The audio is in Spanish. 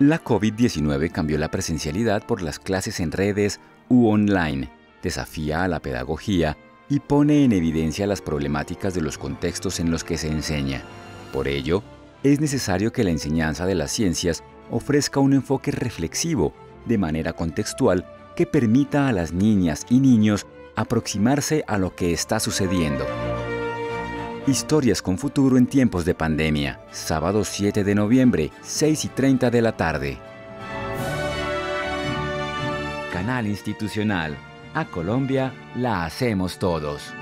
La COVID-19 cambió la presencialidad por las clases en redes u online, desafía a la pedagogía y pone en evidencia las problemáticas de los contextos en los que se enseña. Por ello, es necesario que la enseñanza de las ciencias ofrezca un enfoque reflexivo, de manera contextual, que permita a las niñas y niños aproximarse a lo que está sucediendo. Historias con futuro en tiempos de pandemia. Sábado 7 de noviembre, 6 y 30 de la tarde. Canal Institucional. A Colombia la hacemos todos.